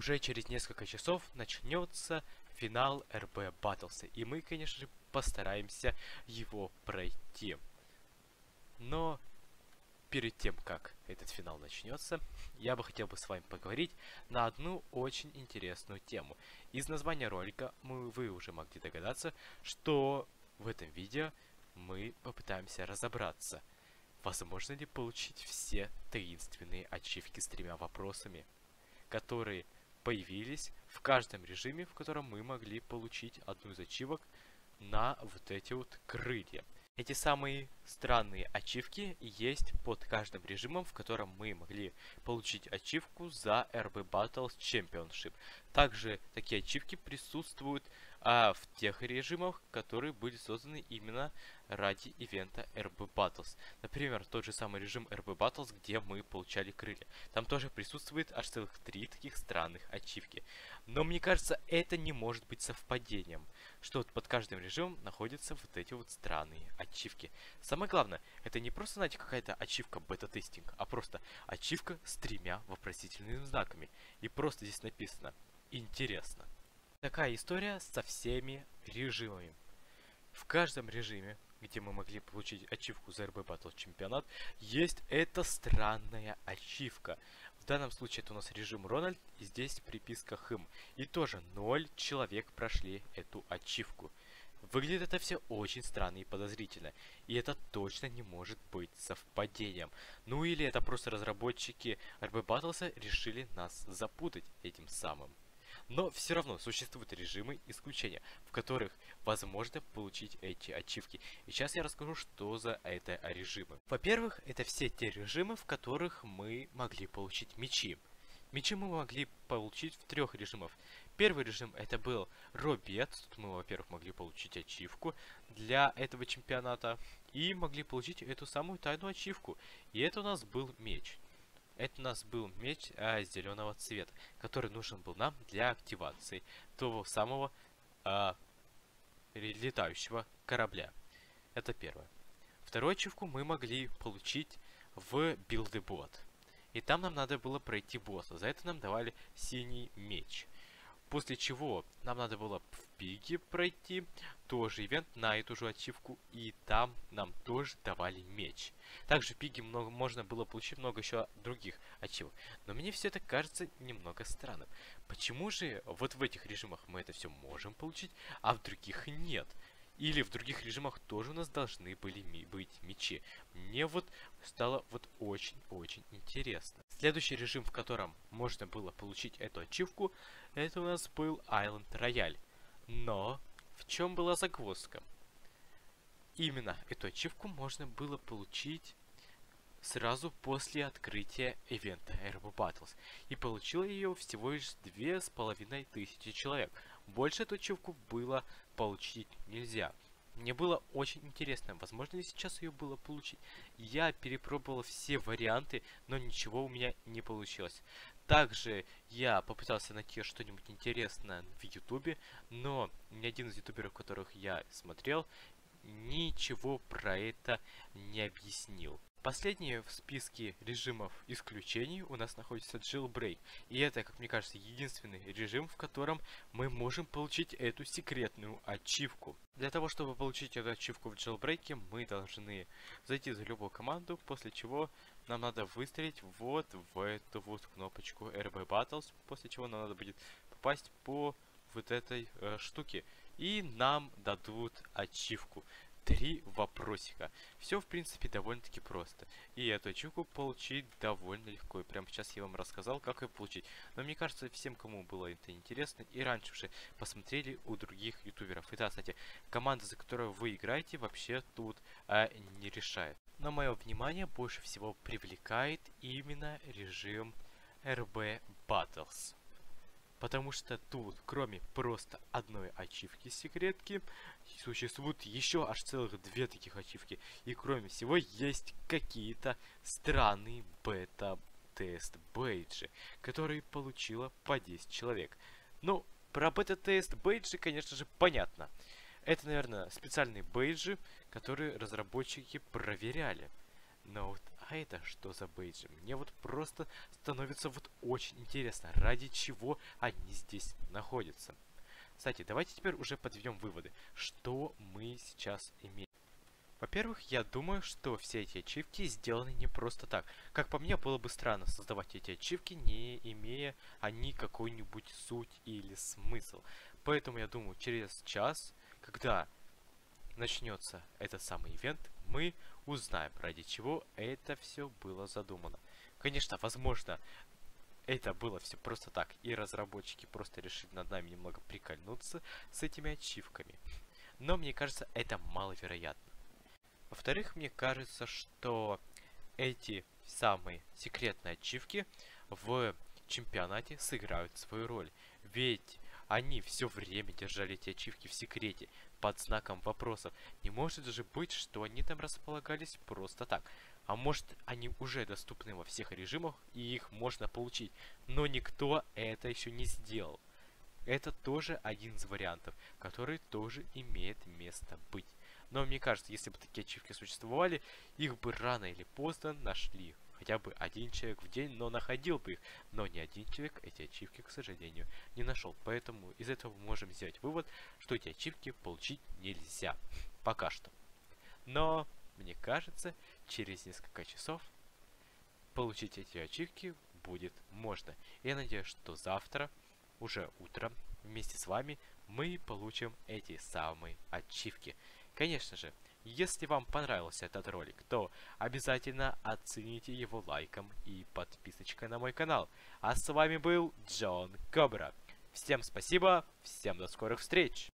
уже через несколько часов начнется финал РБ Баттлса. И мы, конечно же, постараемся его пройти. Но перед тем, как этот финал начнется, я бы хотел бы с вами поговорить на одну очень интересную тему. Из названия ролика мы, вы уже могли догадаться, что в этом видео мы попытаемся разобраться, возможно ли получить все таинственные ачивки с тремя вопросами, которые появились в каждом режиме, в котором мы могли получить одну из ачивок на вот эти вот крылья. Эти самые странные ачивки есть под каждым режимом, в котором мы могли получить ачивку за RB Battles Championship. Также такие ачивки присутствуют а, в тех режимах, которые были созданы именно ради ивента RB Battles. Например, тот же самый режим RB Battles, где мы получали крылья. Там тоже присутствует аж целых три таких странных ачивки. Но мне кажется, это не может быть совпадением что вот под каждым режимом находятся вот эти вот странные ачивки. Самое главное, это не просто, знаете, какая-то ачивка бета-тестинг, а просто ачивка с тремя вопросительными знаками. И просто здесь написано «Интересно». Такая история со всеми режимами. В каждом режиме, где мы могли получить ачивку за РБ Battle Чемпионат, есть эта странная ачивка – в данном случае это у нас режим Рональд, и здесь приписка хм. И тоже 0 человек прошли эту ачивку. Выглядит это все очень странно и подозрительно, и это точно не может быть совпадением. Ну или это просто разработчики RB Battles решили нас запутать этим самым. Но все равно существуют режимы исключения, в которых возможно получить эти ачивки. И сейчас я расскажу, что за это режимы. Во-первых, это все те режимы, в которых мы могли получить мечи. Мечи мы могли получить в трех режимах. Первый режим это был Робет. Тут мы, во-первых, могли получить ачивку для этого чемпионата. И могли получить эту самую тайную ачивку. И это у нас был меч. Это у нас был меч а, зеленого цвета, который нужен был нам для активации того самого а, летающего корабля. Это первое. Вторую ачивку мы могли получить в билдебот. И там нам надо было пройти босса. За это нам давали синий меч. После чего нам надо было в Пиге пройти тоже ивент на эту же ачивку. И там нам тоже давали меч. Также в Пиге много, можно было получить много еще других ачивок. Но мне все это кажется немного странным. Почему же вот в этих режимах мы это все можем получить, а в других нет? Или в других режимах тоже у нас должны были ми быть мечи. Мне вот стало вот очень-очень интересно. Следующий режим, в котором можно было получить эту ачивку, это у нас был Island Royale. Но в чем была загвоздка? Именно эту ачивку можно было получить сразу после открытия ивента Airbo Battles. И получила ее всего лишь две с половиной тысячи человек. Больше эту ачивку было получить нельзя. Мне было очень интересно, возможно ли сейчас ее было получить. Я перепробовал все варианты, но ничего у меня не получилось. Также я попытался найти что-нибудь интересное в ютубе, но ни один из ютуберов, которых я смотрел, ничего про это не объяснил. Последний в списке режимов исключений у нас находится Jailbreak. И это, как мне кажется, единственный режим, в котором мы можем получить эту секретную ачивку. Для того, чтобы получить эту ачивку в Jailbreak, мы должны зайти за любую команду, после чего нам надо выстрелить вот в эту вот кнопочку RB Battles, после чего нам надо будет попасть по вот этой э, штуке. И нам дадут ачивку три вопросика. Все, в принципе, довольно-таки просто. И эту ачивку получить довольно легко. И прямо сейчас я вам рассказал, как ее получить. Но мне кажется, всем, кому было это интересно, и раньше уже посмотрели у других ютуберов. И да, кстати, команда, за которую вы играете, вообще тут а, не решает. Но мое внимание больше всего привлекает именно режим RB Battles. Потому что тут, кроме просто одной ачивки секретки, существует еще аж целых две таких ачивки. И кроме всего, есть какие-то странные бета-тест бейджи, которые получила по 10 человек. Ну, про бета-тест бейджи, конечно же, понятно. Это, наверное, специальные бейджи, которые разработчики проверяли. Но вот А это что за бейджи? Мне вот просто становится вот очень интересно, ради чего они здесь находятся. Кстати, давайте теперь уже подведем выводы. Что мы сейчас имеем? Во-первых, я думаю, что все эти ачивки сделаны не просто так. Как по мне, было бы странно создавать эти ачивки, не имея они какой-нибудь суть или смысл. Поэтому я думаю, через час, когда начнется этот самый ивент, мы узнаем, ради чего это все было задумано. Конечно, возможно, это было все просто так, и разработчики просто решили над нами немного прикольнуться с этими ачивками. Но мне кажется, это маловероятно. Во-вторых, мне кажется, что эти самые секретные ачивки в чемпионате сыграют свою роль. Ведь они все время держали эти ачивки в секрете, под знаком вопросов. Не может же быть, что они там располагались просто так. А может, они уже доступны во всех режимах, и их можно получить. Но никто это еще не сделал. Это тоже один из вариантов, который тоже имеет место быть. Но мне кажется, если бы такие ачивки существовали, их бы рано или поздно нашли. Хотя бы один человек в день, но находил бы их. Но ни один человек эти ачивки, к сожалению, не нашел. Поэтому из этого мы можем сделать вывод, что эти ачивки получить нельзя. Пока что. Но, мне кажется, через несколько часов получить эти ачивки будет можно. Я надеюсь, что завтра, уже утром, вместе с вами мы получим эти самые ачивки. Конечно же, если вам понравился этот ролик, то обязательно оцените его лайком и подписочкой на мой канал. А с вами был Джон Кобра. Всем спасибо, всем до скорых встреч!